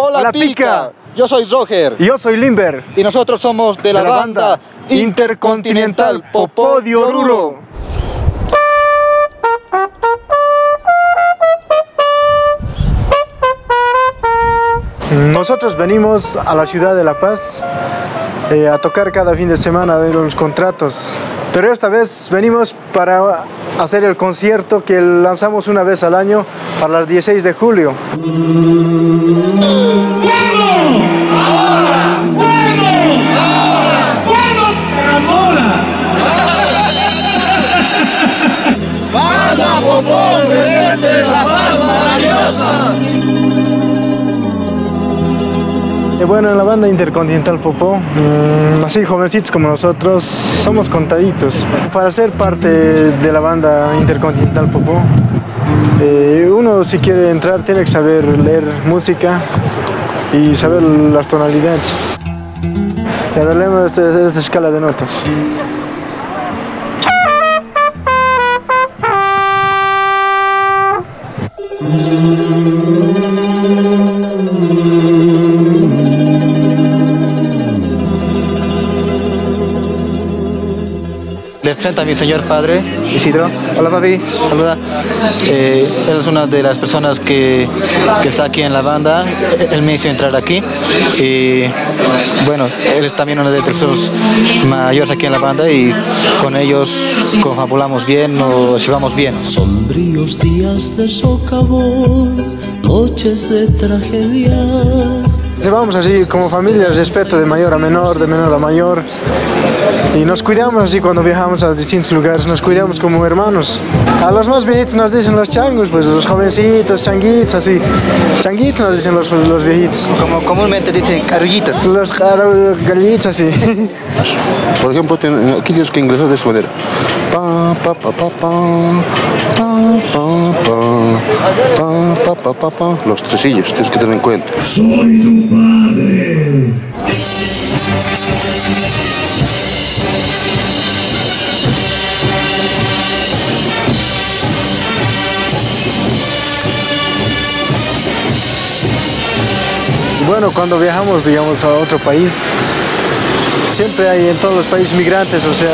Hola, Hola, Pica. Pica. Yo soy Roger. Y yo soy Limber, Y nosotros somos de la, banda Intercontinental Popó de Oruro. Nosotros venimos a la ciudad de La Paz eh, a tocar cada fin de semana de los contratos. Pero esta vez venimos para hacer el concierto que lanzamos una vez al año para el 16 de julio. Y bueno, en la banda Intercontinental Popó, mm, así jovencitos como nosotros, somos contaditos. Para ser parte de la banda Intercontinental Popó, eh, uno si quiere entrar tiene que saber leer música y saber las tonalidades. Y hablemos de esta, de esta escala de notas. Les presento a mi señor padre, Isidro. Hola papi, saluda. Eh, es una de las personas que, que está aquí en la banda. Él me hizo entrar aquí. Y bueno, él es también uno de los personas mayores aquí en la banda y con ellos confabulamos bien, nos llevamos bien. Sombríos días de socavón, noches de tragedia. Llevamos así como familia el respeto de mayor a menor, de menor a mayor. Y nos cuidamos así cuando viajamos a distintos lugares, nos cuidamos como hermanos. A los más viejitos nos dicen los changos, pues los jovencitos, changuitos, así. Changuitos nos dicen los, los viejitos. Como comúnmente dicen carullitas. Los gallitos, así. Por ejemplo, aquí tienes que ingresar de esta manera. Pa, pa, pa, pa, pa, pa, pa, pa, pa, pa, pa, pa, pa. Los tresillos, tienes que tener en cuenta. Bueno, cuando viajamos, digamos, a otro país, siempre hay en todos los países migrantes, o sea,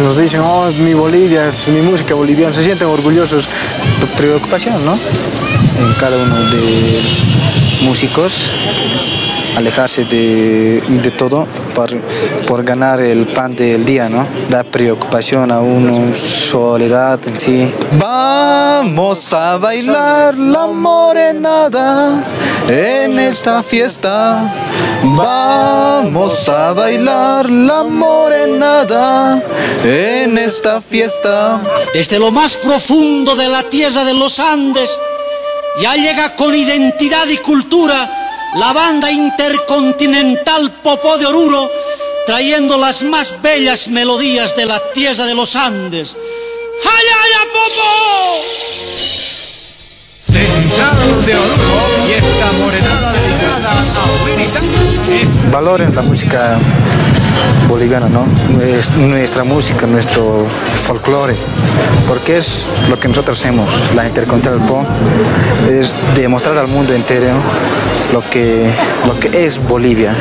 nos dicen, oh, mi Bolivia, es mi música boliviana, se sienten orgullosos. preocupación, ¿no? En cada uno de los músicos, alejarse de, de todo por, por ganar el pan del día, ¿no? Da preocupación a uno, soledad en sí. Vamos a bailar la morenada en esta fiesta. Vamos a bailar la morenada en esta fiesta. Desde lo más profundo de la tierra de los Andes, ya llega con identidad y cultura la banda intercontinental Popó de Oruro, trayendo las más bellas melodías de la tierra de los Andes. ¡Hayaya Popó! Valoren la música boliviana, ¿no? Nues- Nuestra música, nuestro folclore, porque es lo que nosotros hacemos, la Intercontinental Po, es demostrar al mundo entero lo que, lo que es Bolivia.